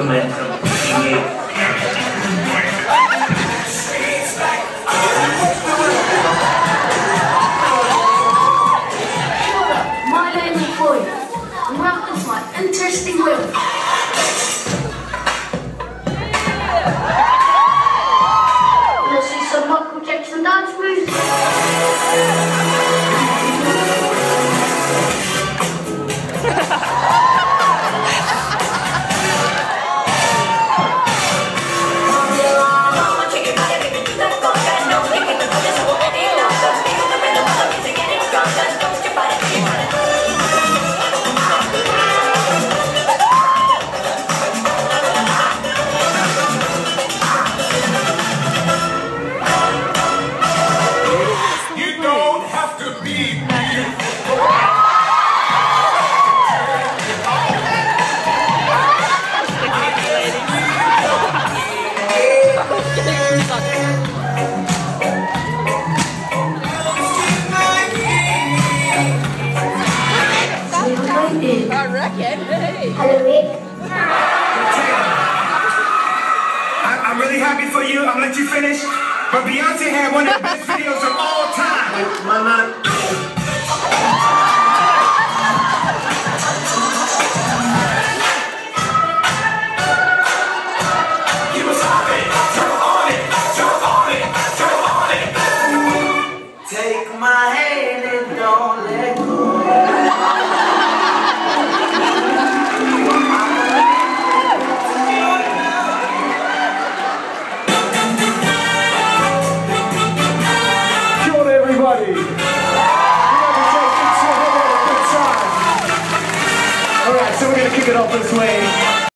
começam dinheiro. Interesting world. Let's see some Michael Jackson dance moves. Hello, Rick. I, I'm really happy for you. I'm gonna let you finish. But Beyonce had one of the best videos of all time. Mama. You was on everybody. To. All right, so we're gonna kick it off this way.